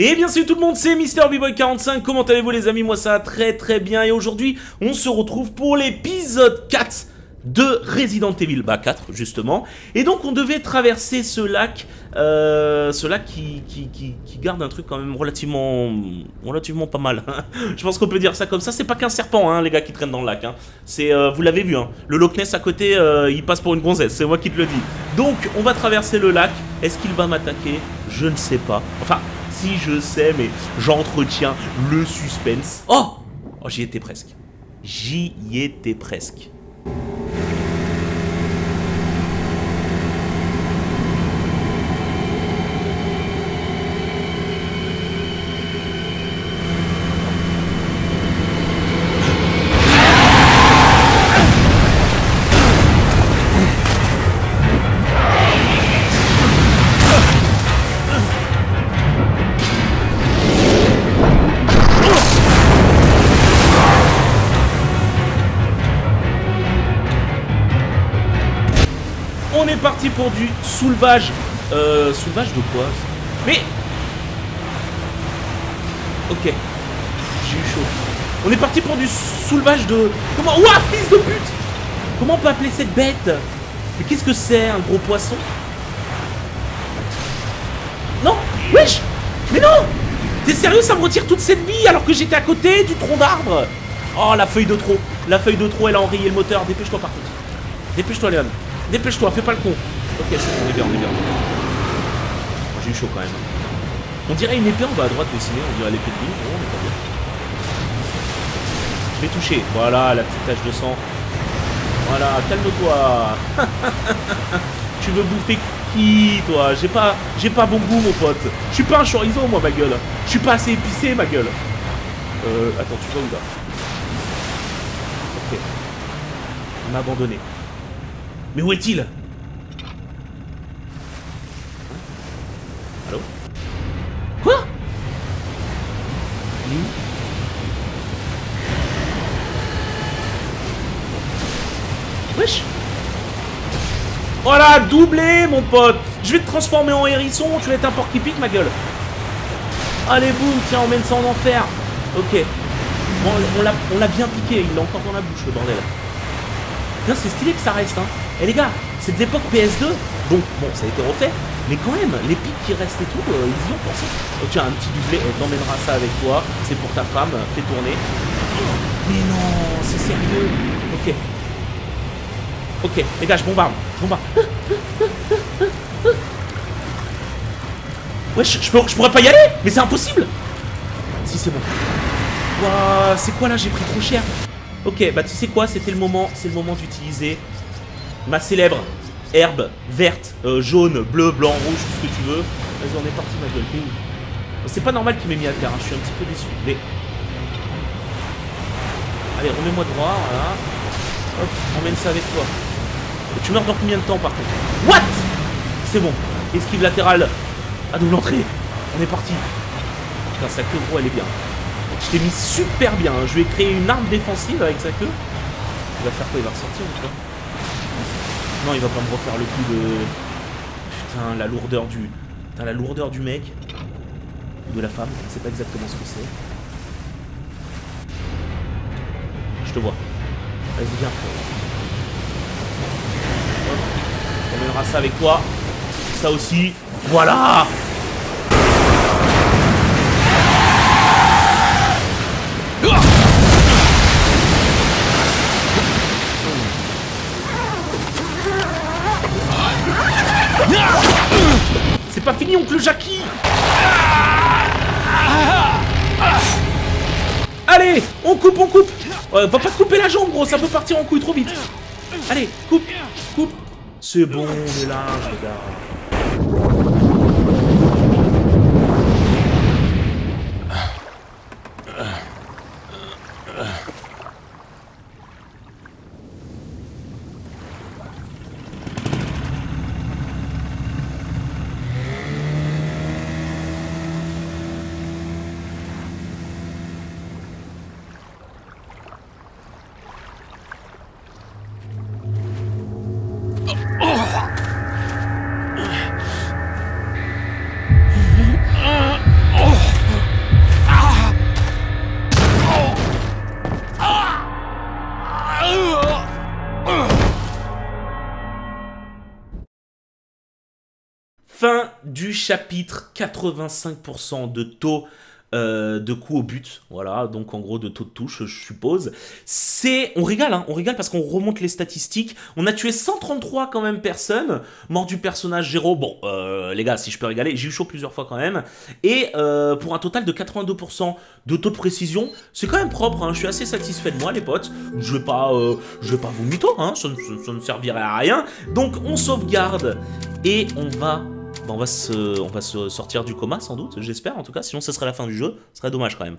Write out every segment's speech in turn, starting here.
Et bien salut tout le monde, c'est MrBboy45, comment allez-vous les amis? Moi ça va très très bien et aujourd'hui on se retrouve pour l'épisode 4 de Resident Evil, bah 4 justement. Et donc on devait traverser ce lac, euh, ce lac qui, garde un truc quand même relativement, relativement pas mal. Je pense qu'on peut dire ça comme ça, c'est pas qu'un serpent hein, les gars qui traînent dans le lac. Hein. Euh, vous l'avez vu, hein. le Loch Ness à côté euh, il passe pour une gonzesse, c'est moi qui te le dis. Donc on va traverser le lac, est-ce qu'il va m'attaquer? Je ne sais pas. Enfin si je sais, mais j'entretiens le suspense. Oh, oh J'y étais presque. J'y étais presque. Parti pour du soulevage. Euh, soulevage de quoi? Mais... Ok. J'ai eu chaud. On est parti pour du soulevage de... Comment? Ouah, fils de pute Comment on peut appeler cette bête? Mais qu'est-ce que c'est, un gros poisson? Non Wesh Mais non T'es sérieux, ça me retire toute cette vie alors que j'étais à côté du tronc d'arbre? Oh, la feuille de trop La feuille de trop, elle a enrayé le moteur. Dépêche-toi par contre. Dépêche-toi, Léon. Dépêche-toi, fais pas le con. Ok, c'est bon, on est bien, on est bien. J'ai eu chaud quand même. On dirait une épée en bas à droite dessinée, on dirait l'épée de vie. Oh, on est pas bien. Je vais toucher. Voilà, la petite tache de sang. Voilà, calme-toi. tu veux bouffer qui, toi? J'ai pas, j'ai pas bon goût, mon pote. Je suis pas un chorizo, moi, ma gueule. Je suis pas assez épicé, ma gueule. Euh, attends, tu vas où là? Ok. Il m'a abandonné. Mais où est-il? Allô? Quoi? Wesh! Voilà, doublé mon pote! Je vais te transformer en hérisson, tu vas être un porc qui pique ma gueule! Allez boum, tiens, on mène ça en enfer! Ok. Bon, on l'a bien piqué, il l'a encore dans la bouche le bordel. Putain, c'est stylé que ça reste, hein et eh, les gars, c'est de l'époque PS2. Donc, bon, ça a été refait. Mais quand même, les pics qui restent et tout, euh, ils y ont pensé. Oh, tiens, un petit doublé, on t'emmènera ça avec toi. C'est pour ta femme, fais tourner. mais non, c'est sérieux. Ok. Ok, les gars, je bombarde. Je bombarde. Ouais, je, je, pourrais pas y aller Mais c'est impossible Si, c'est bon. Waouh, c'est quoi là J'ai pris trop cher. Ok, bah tu sais quoi C'était le moment, c'est le moment d'utiliser ma célèbre herbe verte, euh, jaune, bleu, blanc, rouge, tout ce que tu veux. Vas-y, on est parti, ma gueule. C'est pas normal qu'il m'ait mis à terre, hein. je suis un petit peu déçu. Mais... Allez, remets-moi droit, voilà. Hop, emmène ça avec toi. tu meurs dans combien de temps, par contre? What? C'est bon. Esquive latérale à double entrée. On est parti. Putain, sa queue, gros, elle est bien. Je t'ai mis super bien. Hein. Je vais créer une arme défensive avec sa queue. Il va faire quoi? Il va ressortir ou quoi? Non, il va pas me refaire le coup de... Putain, la lourdeur du... Putain, la lourdeur du mec. Ou de la femme, je sais pas exactement ce que c'est. Je te vois. Vas-y, viens, On mènera ça avec toi. Ça aussi. Voilà fini, oncle Jackie Allez, on coupe, on coupe Va pas couper la jambe, gros, ça peut partir en couille trop vite. Allez, coupe, coupe. C'est bon, on est les gars. Du chapitre, 85% de taux euh, de coups au but, voilà, donc en gros de taux de touche, je suppose. C'est, on rigole, hein, on rigole parce qu'on remonte les statistiques. On a tué 133 quand même personnes, mort du personnage Géro. Bon, euh, les gars, si je peux régaler, j'ai eu chaud plusieurs fois quand même. Et euh, pour un total de 82% de taux de précision, c'est quand même propre. Hein, je suis assez satisfait de moi, les potes. Je vais pas, je vais pas vous mytho, hein, ça, ne servirait à rien. Donc on sauvegarde et on va on, va se, sortir du coma sans doute, j'espère en tout cas, sinon ce serait la fin du jeu, ce serait dommage quand même.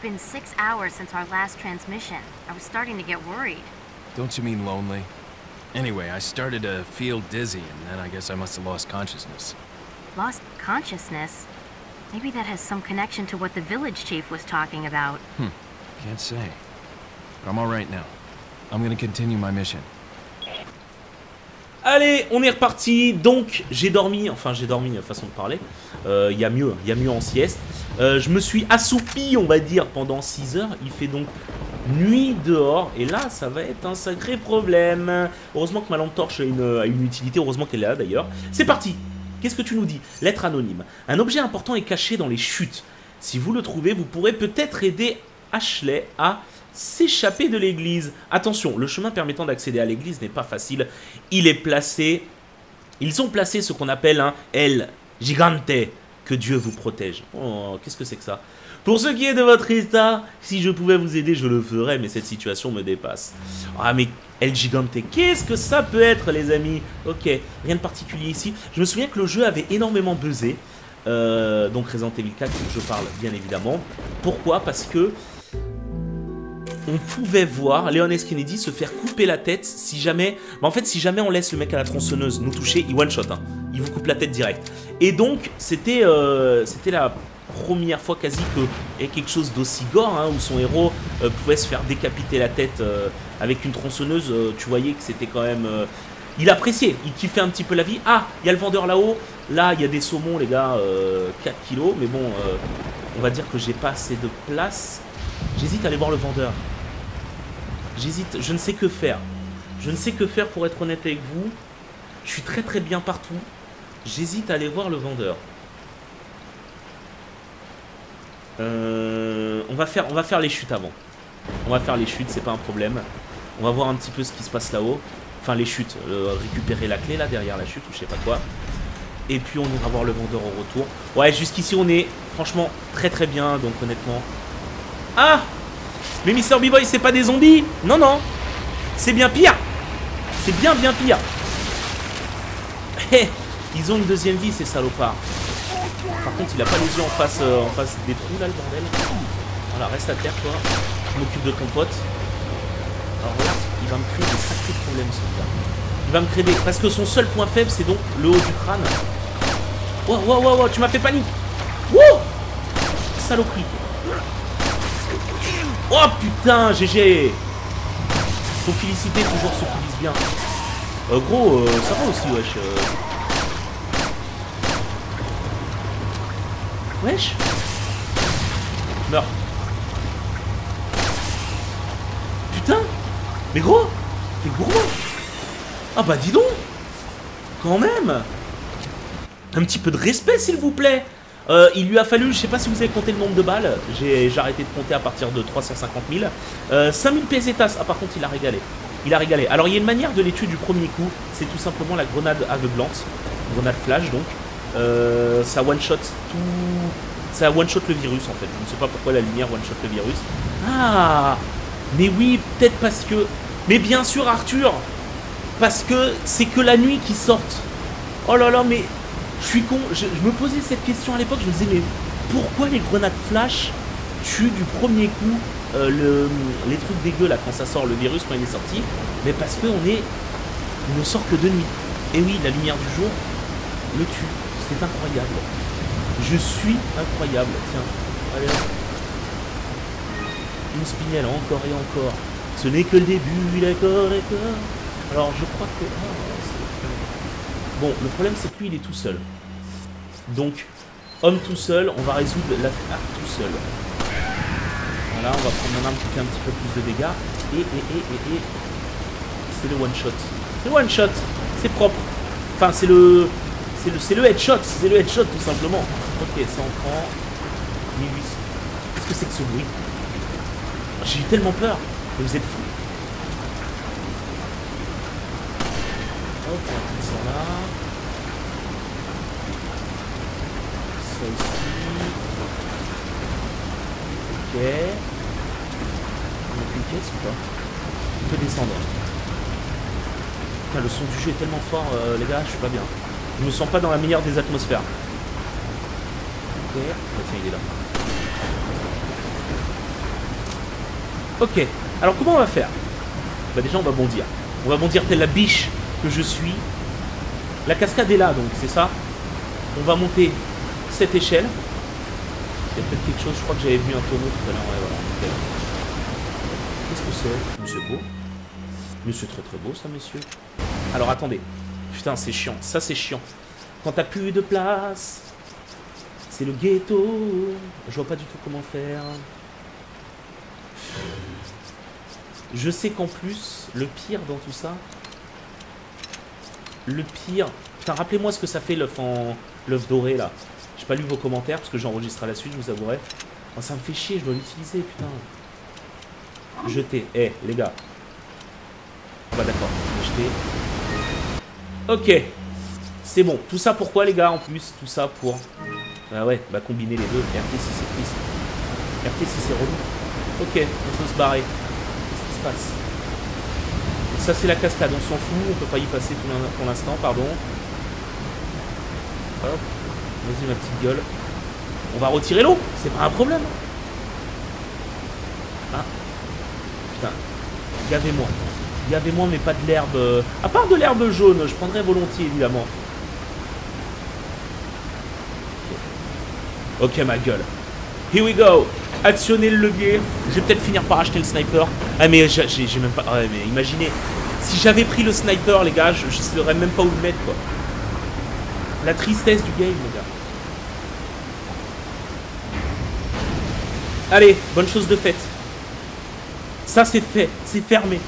been six hours since our last transmission. I was starting to get worried. Don't you mean lonely? Anyway, I started to feel dizzy, and then I guess I must have lost consciousness. Lost consciousness? Maybe that has some connection to what the village chief was talking about. Hmm, can't say. But I'm alright now. I'm gonna continue my mission. Allez, on est reparti. Donc, j'ai dormi, enfin j'ai dormi, façon de parler. Il euh, y a mieux, il y a mieux en sieste. Euh, je me suis assoupi, on va dire, pendant 6 heures. Il fait donc nuit dehors. Et là, ça va être un sacré problème. Heureusement que ma lampe torche a une, utilité. Heureusement qu'elle est là, d'ailleurs. C'est parti Qu'est-ce que tu nous dis? Lettre anonyme. Un objet important est caché dans les chutes. Si vous le trouvez, vous pourrez peut-être aider Ashley à s'échapper de l'église. Attention, le chemin permettant d'accéder à l'église n'est pas facile. Il est placé... Ils ont placé ce qu'on appelle un L gigante. Que Dieu vous protège. Oh, qu'est-ce que c'est que ça? Pour ce qui est de votre état, si je pouvais vous aider, je le ferais, mais cette situation me dépasse. Ah, mais El Gigante, qu'est-ce que ça peut être, les amis? Ok, rien de particulier ici. Je me souviens que le jeu avait énormément buzzé. Euh, donc Resident Evil 4, je parle bien évidemment. Pourquoi? Parce que on pouvait voir Leon S. Kennedy se faire couper la tête si jamais... Bah en fait, si jamais on laisse le mec à la tronçonneuse nous toucher, il one-shot. Hein. Il vous coupe la tête direct. Et donc, c'était euh, la première fois quasi qu'il y quelque chose d'aussi gore, hein, où son héros euh, pouvait se faire décapiter la tête euh, avec une tronçonneuse. tu voyais que c'était quand même... il appréciait, il kiffait un petit peu la vie. Ah, il y a le vendeur là-haut. Là, il y a des saumons, les gars, 4 kilos. Mais bon, on va dire que j'ai pas assez de place. J'hésite à aller voir le vendeur. J'hésite, je ne sais que faire. Je ne sais que faire pour être honnête avec vous. Je suis très très bien partout. J'hésite à aller voir le vendeur. Euh, on, va faire, les chutes avant. On va faire les chutes, c'est pas un problème. On va voir un petit peu ce qui se passe là-haut. Enfin, les chutes. Euh, récupérer la clé là derrière la chute ou je sais pas quoi. Et puis on ira voir le vendeur au retour. Ouais, jusqu'ici on est franchement très très bien. Donc honnêtement... Ah mais Mister B-Boy, c'est pas des zombies Non, non. C'est bien pire. C'est bien, bien pire. Hé, ils ont une deuxième vie, ces salopards. Par contre, il a pas les yeux en face, euh, en face des trous, là, le bordel. Voilà, reste à terre, toi. Je m'occupe de ton pote. Alors là, il va me créer des sacrés problèmes, ce gars. Il va me créer des... Parce que son seul point faible, c'est donc le haut du crâne. Wow, wow, wow, wow, tu m'as fait panique. Wouh Saloperie. Oh putain, GG Faut féliciter toujours ceux qui disent bien. Euh, gros, euh, ça va aussi, wesh. Euh. Wesh Meurs. Putain Mais gros T'es gourmand Ah bah dis donc Quand même Un petit peu de respect, s'il vous plaît euh, il lui a fallu, je sais pas si vous avez compté le nombre de balles, j'ai arrêté de compter à partir de 350 000. Euh, 5000 pesetas, ah par contre il a régalé. Il a régalé. Alors il y a une manière de les tuer du premier coup, c'est tout simplement la grenade aveuglante, grenade flash donc. Euh, ça one shot tout, Ça one-shot le virus en fait. Je ne sais pas pourquoi la lumière one-shot le virus. Ah Mais oui, peut-être parce que... Mais bien sûr Arthur Parce que c'est que la nuit qu'ils sortent. Oh là là, mais je suis con. Je, me posais cette question à l'époque. Je me disais, mais pourquoi les grenades flash tuent du premier coup euh, le, les trucs dégueux là quand ça sort, le virus quand il est sorti Mais parce qu'on est. Il ne sort que de nuit. Et oui, la lumière du jour le tue. C'est incroyable. Je suis incroyable. Tiens, allez hop. Une spinelle, encore et encore. Ce n'est que le début, d'accord, d'accord. Alors je crois que. c'est- Bon, le problème c'est que lui il est tout seul. Donc, homme tout seul, on va résoudre l'affaire tout seul. Voilà, on va prendre un arme qui fait un petit peu plus de dégâts. Et, et, et, et, et. C'est le one shot. C'est le one shot. C'est propre. Enfin, c'est le. C'est le, le headshot. C'est le headshot tout simplement. Ok, ça en prend. 1800. Qu'est-ce que c'est que ce bruit? J'ai eu tellement peur. Mais vous êtes fous. Hop, on va ça là. Aussi. Ok. On a une pièce ou pas On peut descendre. Le son du jeu est tellement fort, euh, les gars, je suis pas bien. Je me sens pas dans la meilleure des atmosphères. Ok. Ah, tiens, il est là. Ok. Alors, comment on va faire? Bah, déjà, on va bondir. On va bondir telle la biche que je suis. La cascade est là, donc, c'est ça? On va monter cette échelle. Il y a peut-être quelque chose, je crois que j'avais vu un tonneau tout à l'heure. Ouais, voilà. ok. Qu'est-ce que c'est? C'est beau? C'est très très beau ça, messieurs? Alors attendez. Putain, c'est chiant. Ça, c'est chiant. Quand t'as plus de place, c'est le ghetto. Je vois pas du tout comment faire. Je sais qu'en plus, le pire dans tout ça, le pire. Putain, rappelez-moi ce que ça fait l'œuf en l'œuf doré là. J'ai pas lu vos commentaires parce que j'enregistre à la suite, je vous avouerai. Oh, ça me fait chier, je dois l'utiliser, putain. Jeter. Eh, les gars. Bah d'accord, jeter. Ok. C'est bon. Tout ça pourquoi, les gars, en plus? Tout ça pour... Bah ouais, bah combiner les deux. RT si c'est triste. RT si c'est relou. Ok, on peut se barrer. Qu'est-ce qui se passe? Ça, c'est la cascade, on s'en fout. On peut pas y passer pour l'instant, pardon. Hop. Vas-y, ma petite gueule. On va retirer l'eau, c'est pas un problème. Ah. Putain. Gavez-moi. Gavez-moi, mais pas de l'herbe. À part de l'herbe jaune, je prendrais volontiers, évidemment. Ok, ma gueule. Here we go. Actionnez le levier. Je vais peut-être finir par acheter le sniper. Ah, mais j'ai même pas. Ouais, mais imaginez. Si j'avais pris le sniper, les gars, je, je saurais même pas où le mettre, quoi. La tristesse du game, les gars. Allez, bonne chose de faite. Ça, c'est fait. C'est fermé.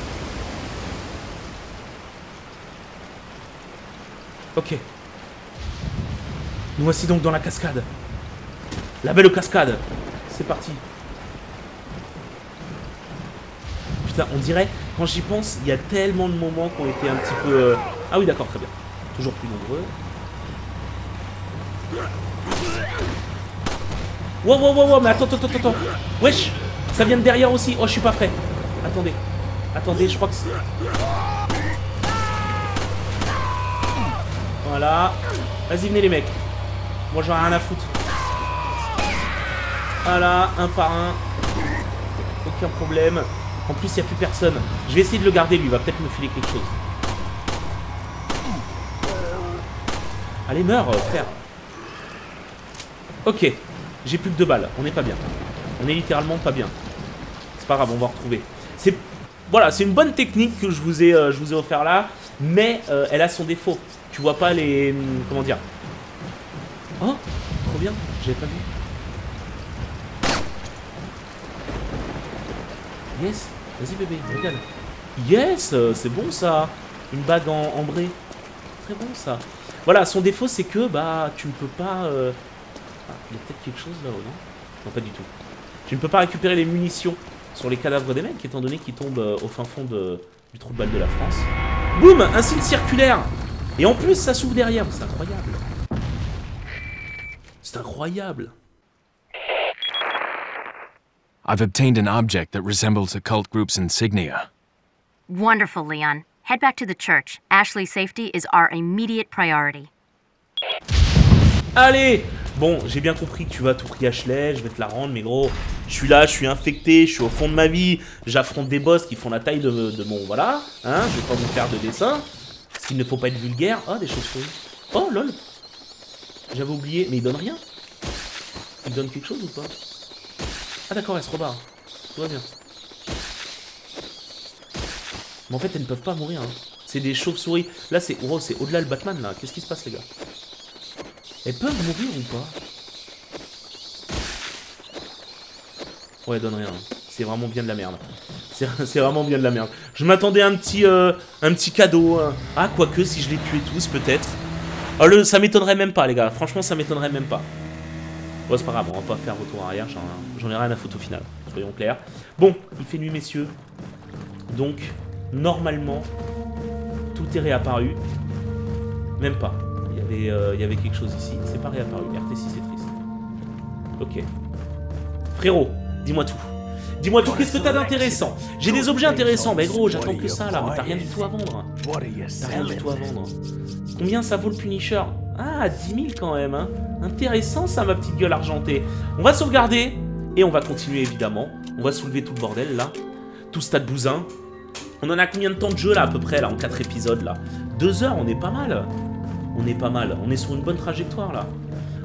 Ok. Nous voici donc dans la cascade. La belle cascade. C'est parti. Putain, on dirait, quand j'y pense, il y a tellement de moments qui ont été un petit peu... euh, Ah oui, d'accord, très bien. Toujours plus nombreux. Wow, wow, wow, wow, mais attends, attends, attends. Wesh, ça vient de derrière aussi. Oh, je suis pas prêt. Attendez. Attendez, je crois que c'est... Voilà. Vas-y, venez les mecs. Moi, j'en ai rien à foutre. Voilà, un par un. Aucun problème. En plus, il n'y a plus personne. Je vais essayer de le garder, lui. Il va peut-être me filer quelque chose. Allez, meurs, frère. Ok. J'ai plus que deux balles. On n'est pas bien. On est littéralement pas bien. C'est pas grave, on va retrouver. C'est voilà, c'est une bonne technique que je vous ai, euh, offert là, mais euh, elle a son défaut. Tu vois pas les, hum, comment dire Oh, trop bien. J'avais pas vu. Yes. Vas-y bébé, regarde. Yes, euh, c'est bon ça. Une bague en ambré. Très bon ça. Voilà, son défaut c'est que bah tu ne peux pas. Il y a peut-être quelque chose là-haut, non? Non, pas du tout. Tu ne peux pas récupérer les munitions sur les cadavres des mecs, étant donné qu'ils tombent euh, au fin fond de, du trou de balle de la France. Boum Un signe circulaire Et en plus, ça s'ouvre derrière. C'est incroyable. C'est incroyable. I've obtained an object that resembles a cult group's insignia. Wonderful, Leon. Head back to the church. Ashley's safety is our immediate priority. Allez Bon, j'ai bien compris que tu vas tout pris Ashley, je vais te la rendre, mais gros, je suis là, je suis infecté, je suis au fond de ma vie, j'affronte des boss qui font la taille de, mon... Voilà, hein, je vais pas vous faire de dessin, parce qu'il ne faut pas être vulgaire. Oh, des choses Oh, lol J'avais oublié, mais il donne rien Il donne quelque chose ou pas? Ah d'accord, elle se rebarre. Tout va bien. Mais en fait, elles ne peuvent pas mourir, hein. C'est des chauves-souris. Là, c'est oh, c'est au-delà le Batman, là. Qu'est-ce qui se passe, les gars? Elles peuvent mourir ou pas Ouais, donne rien. C'est vraiment bien de la merde. C'est vraiment bien de la merde. Je m'attendais à un petit, euh, un petit cadeau. Hein. Ah, quoique, si je les tuais tous, peut-être. Oh, le, ça m'étonnerait même pas, les gars. Franchement, ça m'étonnerait même pas. Bon, c'est pas grave, on va pas faire retour arrière. J'en ai rien à foutre au final. Soyons clairs. Bon, il fait nuit, messieurs. Donc, normalement, tout est réapparu. Même pas. Euh, il y avait quelque chose ici. C'est pas réapparu. RT6, c'est triste. Ok. Frérot, dis-moi tout. Dis-moi tout, qu'est-ce que t'as d'intéressant? J'ai des objets intéressants, mais gros, j'attends que ça là, t'as rien du tout à vendre. T'as rien du tout à vendre. Combien ça vaut le Punisher? Ah, 10 000 quand même, hein. Intéressant ça, ma petite gueule argentée. On va sauvegarder, et on va continuer évidemment. On va soulever tout le bordel là. Tout ce tas de bousins. On en a combien de temps de jeu là à peu près là, en 4 épisodes là? Deux heures, on est pas mal on est pas mal. On est sur une bonne trajectoire là.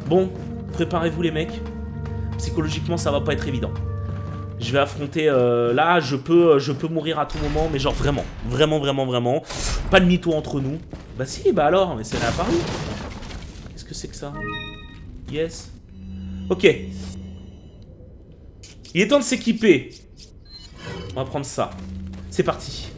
Bon, préparez-vous les mecs. Psychologiquement, ça va pas être évident. Je vais affronter... Euh, là, je peux, je peux mourir à tout moment, mais genre vraiment. Vraiment, vraiment, vraiment. Pas de mytho entre nous. Bah si, bah alors, mais c'est réapparu. Qu'est-ce que c'est que ça? Yes. Ok. Il est temps de s'équiper. On va prendre ça. C'est parti.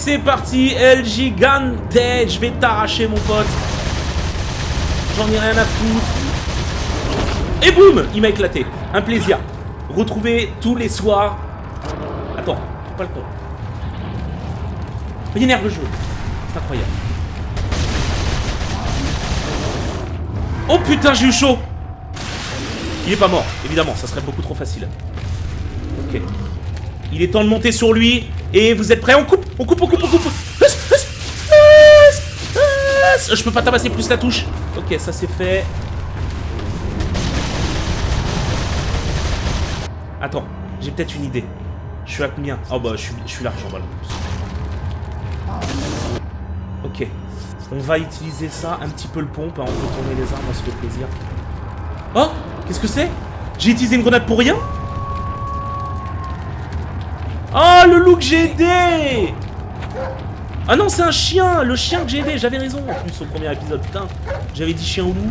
C'est parti, El Gigante Je vais t'arracher, mon pote. J'en ai rien à foutre. Et boum Il m'a éclaté. Un plaisir. Retrouver tous les soirs... Attends, pas le temps. Il énerve le jeu. C'est incroyable. Oh putain, j'ai eu chaud Il est pas mort, évidemment, ça serait beaucoup trop facile. Ok. Il est temps de monter sur lui. Et vous êtes prêts? On coupe? On coupe, on coupe, on coupe Je peux pas tabasser plus la touche. Ok, ça c'est fait. Attends, j'ai peut-être une idée. Je suis à combien? Oh bah je suis, je suis large en balle. Ok. On va utiliser ça, un petit peu le pompe, hein, on peut tourner les armes, on se fait plaisir. Oh Qu'est-ce que c'est? J'ai utilisé une grenade pour rien? Oh, le que j'ai aidé Ah non, c'est un chien Le chien que j'ai aidé, j'avais raison en plus au premier épisode, putain. J'avais dit chien ou loup.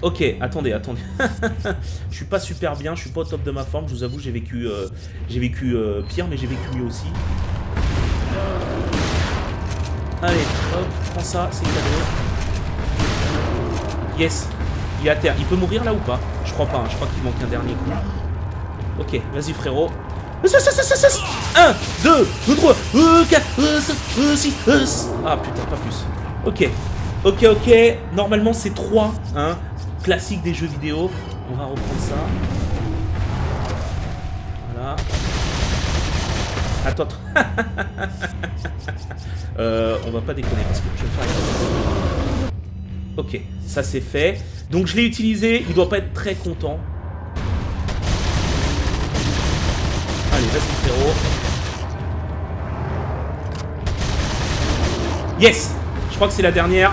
Ok, attendez, attendez. je suis pas super bien, je suis pas au top de ma forme, je vous avoue, j'ai vécu, euh, j'ai vécu euh, pire, mais j'ai vécu mieux aussi. Allez, hop, prends ça, c'est. Yes, il est à terre. Il peut mourir là ou pas? Je crois pas, hein. je crois qu'il manque un dernier coup. Ok, vas-y frérot. 1, 2, 3, 4, 6, Ah putain, pas plus. Ok, ok, ok. Normalement c'est 3, hein. Classique des jeux vidéo. On va reprendre ça. Voilà. Attends. euh, on va pas déconner parce que je vais faire Ok, ça c'est fait. Donc je l'ai utilisé, il doit pas être très content. Frérot. Yes Je crois que c'est la dernière.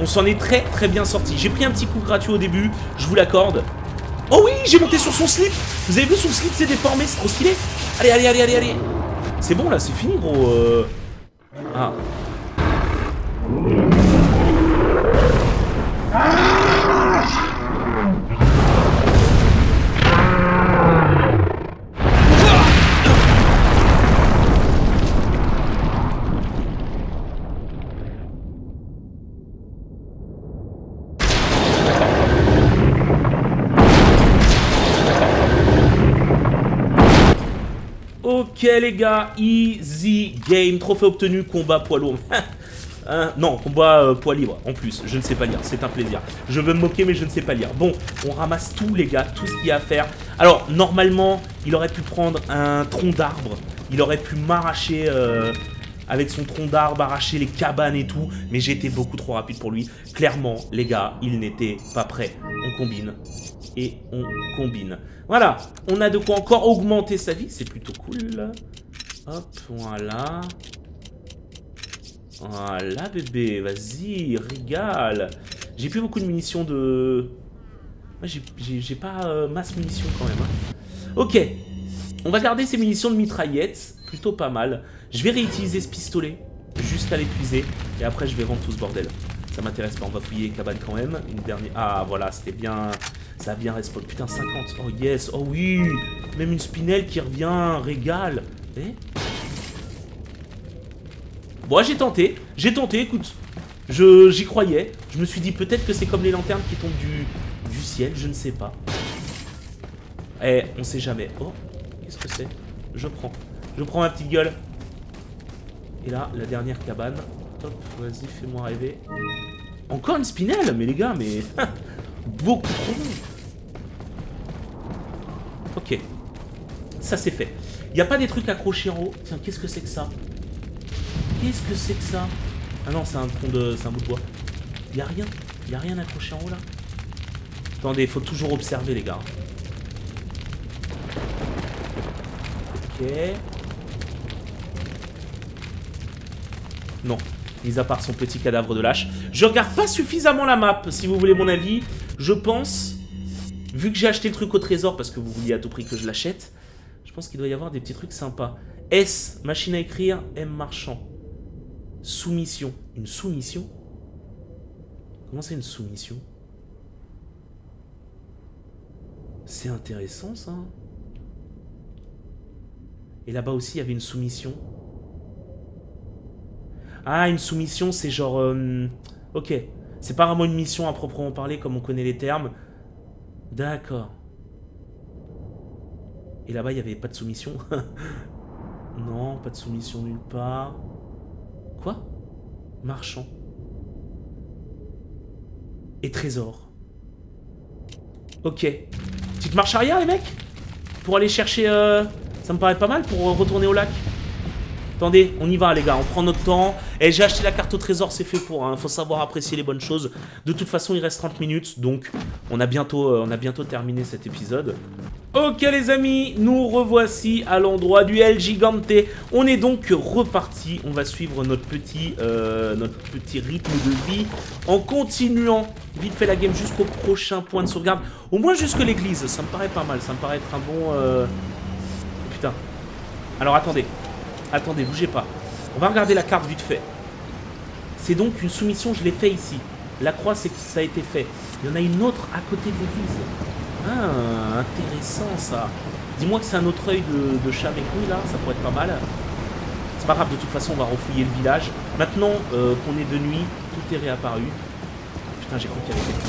On s'en est très très bien sorti. J'ai pris un petit coup gratuit au début, je vous l'accorde. Oh oui, j'ai monté sur son slip Vous avez vu son slip s'est déformé, c'est trop stylé Allez, allez, allez, allez, allez C'est bon là, c'est fini gros. Euh... Ah. Ok les gars, easy game, trophée obtenu, combat poids lourd. Hein, non, combat euh, poids libre, en plus, je ne sais pas lire, c'est un plaisir. Je veux me moquer, mais je ne sais pas lire. Bon, on ramasse tout les gars, tout ce qu'il y a à faire. Alors, normalement, il aurait pu prendre un tronc d'arbre, il aurait pu m'arracher... Euh, avec son tronc d'arbre, arracher les cabanes et tout, mais j'étais beaucoup trop rapide pour lui. Clairement, les gars, il n'était pas prêt. On combine et on combine. Voilà, on a de quoi encore augmenter sa vie, c'est plutôt cool. Hop, voilà. Voilà bébé, vas-y, régale. J'ai plus beaucoup de munitions de... J'ai pas euh, masse munitions quand même. Hein. Ok, on va garder ces munitions de mitraillette, plutôt pas mal. Je vais réutiliser ce pistolet, jusqu'à l'épuiser, et après je vais vendre tout ce bordel. Ça m'intéresse pas, on va fouiller les cabanes quand même. Une dernière... Ah voilà, c'était bien... Ça a bien respawn. Putain, 50. Oh yes, oh oui Même une spinelle qui revient, régale. Eh Bon, j'ai tenté. J'ai tenté, écoute. J'y croyais. Je me suis dit peut-être que c'est comme les lanternes qui tombent du, du ciel, je ne sais pas. Eh, on sait jamais. Oh, qu'est-ce que c'est? Je prends. Je prends ma petite gueule. Et là, la dernière cabane. Hop, vas-y, fais-moi rêver. Encore une spinelle Mais les gars, mais... Beaucoup trop Ok. Ça, c'est fait. Il a pas des trucs accrochés en haut? Tiens, qu'est-ce que c'est que ça? Qu'est-ce que c'est que ça? Ah non, c'est un tronc de... C'est un bout de bois. Il a rien. Il a rien accroché en haut, là? Attendez, il faut toujours observer, les gars. Ok. Non. Mis à part son petit cadavre de lâche. Je regarde pas suffisamment la map, si vous voulez mon avis. Je pense, vu que j'ai acheté le truc au trésor, parce que vous vouliez à tout prix que je l'achète, je pense qu'il doit y avoir des petits trucs sympas. S, machine à écrire, M, marchand. Soumission. Une soumission Comment c'est une soumission C'est intéressant ça. Et là-bas aussi, il y avait une soumission. Ah, une soumission, c'est genre... Euh, ok. C'est pas vraiment une mission à proprement parler, comme on connaît les termes. D'accord. Et là-bas, il n'y avait pas de soumission? Non, pas de soumission nulle part. Quoi? Marchand. Et trésor. Ok. Petite marche arrière, les mecs? Pour aller chercher... Euh, ça me paraît pas mal pour retourner au lac. Attendez, on y va les gars, on prend notre temps. Et j'ai acheté la carte au trésor, c'est fait pour. Il hein. faut savoir apprécier les bonnes choses. De toute façon, il reste 30 minutes, donc on a bientôt, euh, on a bientôt terminé cet épisode. Ok les amis, nous revoici à l'endroit du El Gigante. On est donc reparti. On va suivre notre petit, euh, notre petit rythme de vie en continuant vite fait la game jusqu'au prochain point de sauvegarde. Au moins jusque l'église, ça me paraît pas mal. Ça me paraît être un bon... Euh, putain. Alors attendez, Attendez, bougez pas. On va regarder la carte vite fait. C'est donc une soumission, je l'ai fait ici. La croix, c'est que ça a été fait. Il y en a une autre à côté de l'église. Ah, intéressant ça. Dis-moi que c'est un autre œil de, chat avec nous là, ça pourrait être pas mal. C'est pas grave, de toute façon, on va refouiller le village. Maintenant euh, qu'on est de nuit, tout est réapparu. Putain, j'ai cru qu'il y avait quelqu'un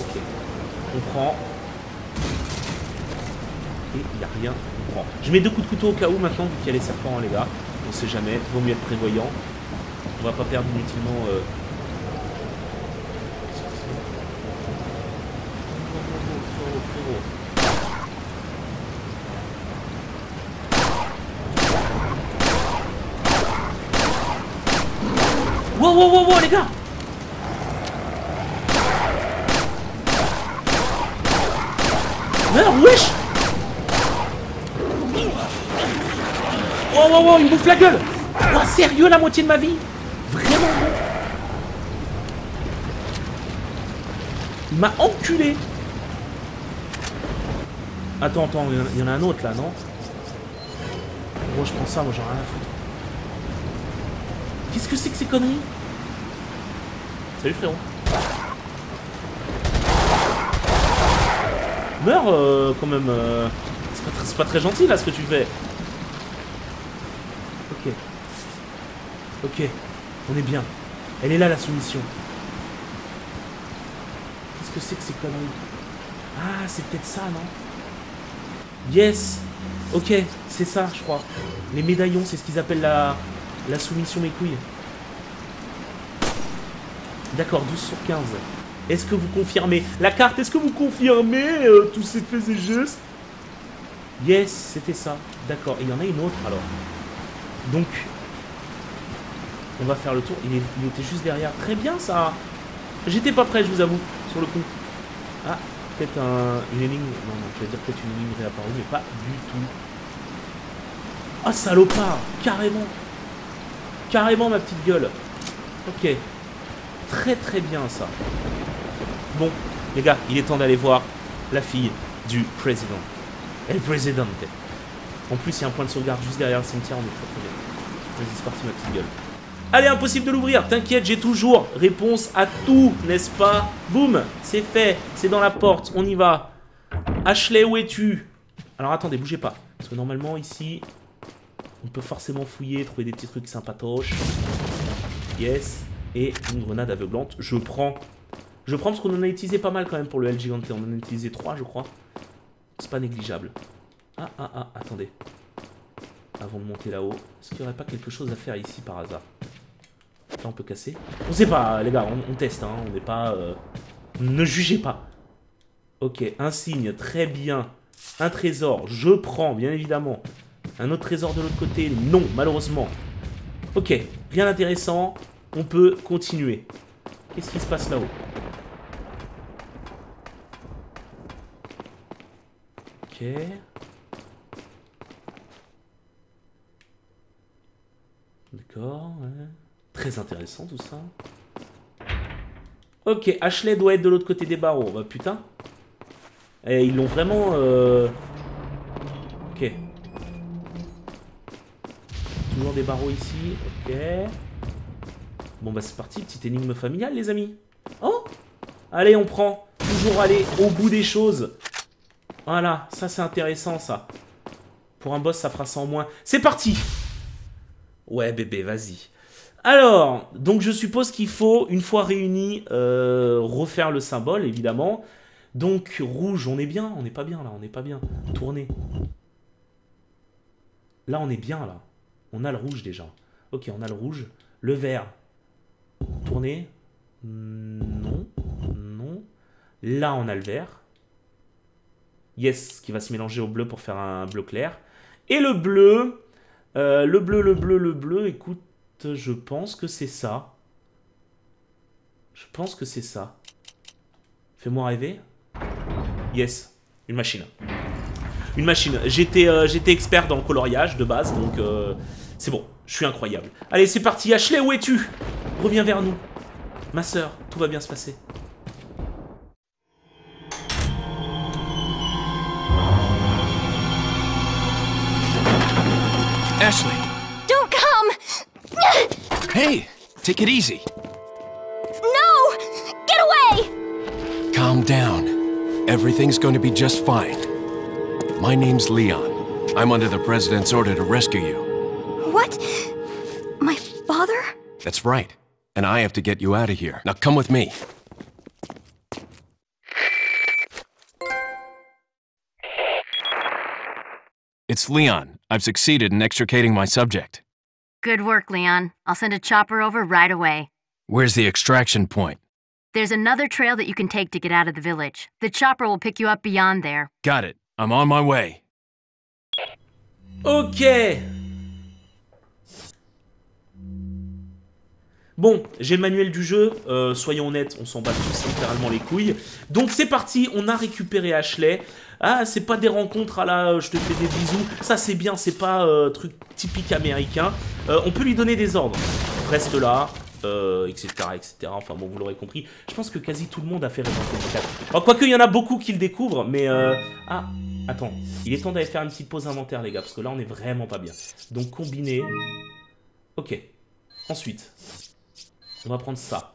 Ok. On prend. Et il n'y a rien je mets deux coups de couteau au cas où maintenant, vu qu'il y a les serpents, les gars. On sait jamais, vaut mieux être prévoyant. On va pas perdre inutilement... Euh... Wow, wow, wow, wow, les gars Wesh Oh, oh, oh, il me bouffe la gueule Oh, sérieux, la moitié de ma vie? Vraiment bon Il m'a enculé Attends, attends, il y en a- un autre là, non? Gros, je prends ça, moi j'en ai rien à foutre. Qu'est-ce que c'est que ces conneries? Salut frérot. Meurs euh, quand même. euh, C'est pas, pas très gentil là ce que tu fais. Ok. Ok. On est bien. Elle est là la soumission. Qu'est-ce que c'est que ces conneries? Ah, c'est peut-être ça, non? Yes Ok, c'est ça, je crois. Les médaillons, c'est ce qu'ils appellent la, la soumission mes couilles. D'accord, 12 sur 15. Est-ce que vous confirmez? La carte, est-ce que vous confirmez euh, tous ces faits et gestes? Yes, c'était ça. D'accord, il y en a une autre alors. Donc, on va faire le tour. Il, était juste derrière. Très bien ça. J'étais pas prêt, je vous avoue, sur le coup. Ah, peut-être un, une énigme. Non, non, je vais dire peut-être une énigme réapparue, mais pas du tout. Ah, salopard Carrément Carrément, ma petite gueule. Ok. Très très bien ça. Bon, les gars, il est temps d'aller voir la fille du président. El Presidente. En plus, il y a un point de sauvegarde juste derrière le cimetière, on est très très bien. Vas-y, c'est parti, ma petite gueule. Allez, impossible de l'ouvrir, t'inquiète, j'ai toujours réponse à tout, n'est-ce pas Boum, c'est fait, c'est dans la porte, on y va. Ashley, où es-tu? Alors attendez, bougez pas. Parce que normalement, ici, on peut forcément fouiller, trouver des petits trucs sympatoches. Yes. Et une grenade aveuglante. Je prends. Je prends parce qu'on en a utilisé pas mal quand même pour le El Gigante. On en a utilisé 3, je crois. C'est pas négligeable. Ah, ah, ah, attendez. Avant de monter là-haut, est-ce qu'il n'y aurait pas quelque chose à faire ici par hasard? On peut casser On sait pas, les gars, on, on teste, hein. On n'est pas... euh, Ne jugez pas. Ok, un signe, très bien. Un trésor, je prends, bien évidemment. Un autre trésor de l'autre côté, non, malheureusement. Ok, rien d'intéressant. On peut continuer. Qu'est-ce qui se passe là-haut? Ok. D'accord, ouais. Très intéressant tout ça. Ok, Ashley doit être de l'autre côté des barreaux. Bah putain. Et ils l'ont vraiment... euh, Ok. Toujours des barreaux ici. Ok. Bon bah c'est parti, petite énigme familiale les amis. Oh Allez, on prend. Toujours aller au bout des choses. Voilà, ça c'est intéressant ça. Pour un boss, ça fera ça en moins. C'est parti Ouais bébé, vas-y. Alors, donc je suppose qu'il faut, une fois réunis, euh, refaire le symbole, évidemment. Donc, rouge, on est bien On n'est pas bien là, on n'est pas bien. Tournez. Là, on est bien là. On a le rouge déjà. Ok, on a le rouge. Le vert. Tournez. Non. Non. Là, on a le vert. Yes, qui va se mélanger au bleu pour faire un bleu clair. Et le bleu. euh, le bleu, le bleu, le bleu. Écoute, je pense que c'est ça. Je pense que c'est ça. Fais-moi rêver. Yes, une machine. Une machine. J'étais euh, expert dans le coloriage de base, donc euh, c'est bon. Je suis incroyable. Allez, c'est parti. Ashley, où es-tu? Reviens vers nous. Ma sœur, tout va bien se passer. Ashley! Hey! Take it easy. No! Get away! Calm down. Everything's going to be just fine. My name's Leon. I'm under the President's order to rescue you. What? My father? That's right. And I have to get you out of here. Now come with me. It's Leon. I've succeeded in extricating my subject. Good work, Leon. I'll send a chopper over right away. Where's the extraction point? There's another trail that you can take to get out of the village. The chopper will pick you up beyond there. Got it. I'm on my way. Ok. Bon, j'ai le manuel du jeu, euh, soyons honnêtes, on s'en bat tous littéralement les couilles. Donc c'est parti, on a récupéré Ashley. Ah, c'est pas des rencontres à la je te fais des bisous. Ça c'est bien, c'est pas euh, truc typique américain. Euh, on peut lui donner des ordres. Reste là, euh, etc., etc. Enfin bon, vous l'aurez compris. Je pense que quasi tout le monde a fait Resident Evil 4. Alors, quoique, il y en a beaucoup qui le découvrent, mais... Ah, attends. Il est temps d'aller faire une petite pause inventaire, les gars, parce que là, on est vraiment pas bien. Donc, combiner... Ok. Ensuite, on va prendre ça.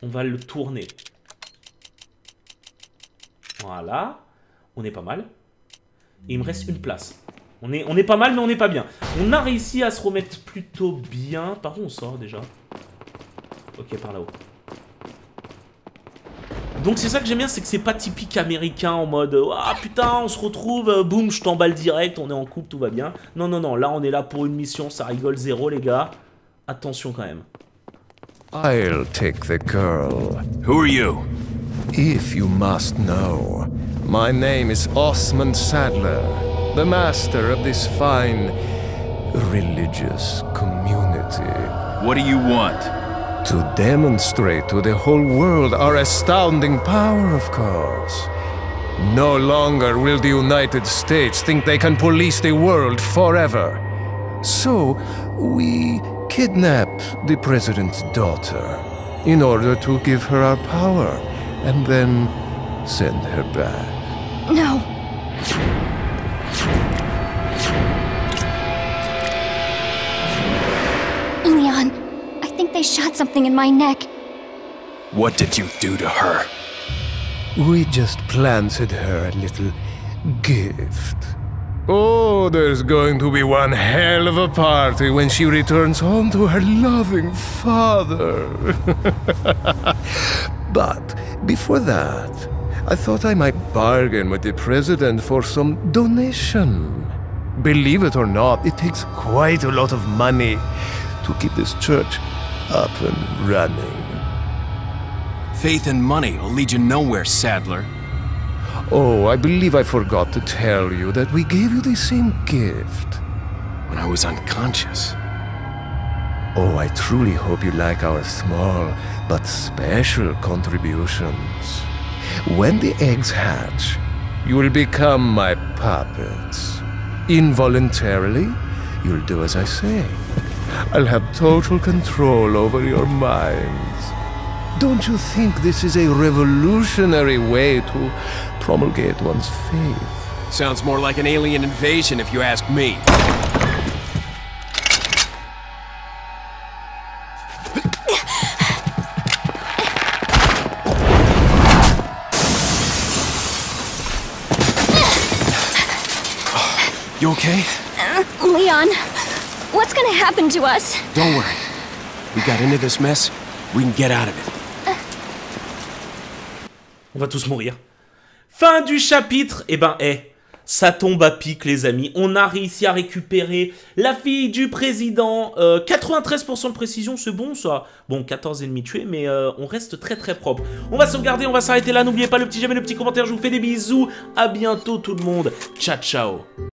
On va le tourner. Voilà. On est pas mal. Il me reste une place. On est, pas mal, mais on est pas bien. On a réussi à se remettre plutôt bien. Par où on sort déjà Ok, par là-haut. Donc c'est ça que j'aime bien, c'est que c'est pas typique américain en mode Ah putain, on se retrouve, euh, boum, je t'emballe direct, on est en couple, tout va bien. Non, non, non, là on est là pour une mission, ça rigole zéro les gars. Attention quand même. I'll take the girl. Who are you? If you must know, my name is Osmond Sadler, the master of this fine religious community. What do you want? To demonstrate to the whole world our astounding power, of course. No longer will the United States think they can police the world forever. So, we kidnapped the president's daughter in order to give her our power and then send her back. No. Leon, I think they shot something in my neck. What did you do to her? We just planted her a little gift. Oh, there's going to be one hell of a party when she returns home to her loving father. but before that, I thought I might bargain with the president for some donation. Believe it or not, it takes quite a lot of money to keep this church up and running. Faith and money will lead you nowhere, Sadler. Oh, I believe I forgot to tell you that we gave you the same gift. When I was unconscious. Oh, I truly hope you like our small but special contributions. When the eggs hatch, you will become my puppets. Involuntarily, you'll do as I say. I'll have total control over your minds. Don't you think this is a revolutionary way to promulgate one's faith? Sounds more like an alien invasion if you ask me. Gonna happen to us? Don't worry. We got into this mess. We can get out of it. On va tous mourir. Fin du chapitre. Eh ben, eh. Ça tombe à pic, les amis. On a réussi à récupérer la fille du président. Euh, 93% de précision, c'est bon, ça. Bon, 14 ennemis tués, mais euh, on reste très très propre. On va sauvegarder, on va s'arrêter là. N'oubliez pas le petit j'aime et le petit commentaire. Je vous fais des bisous. À bientôt, tout le monde. Ciao, ciao.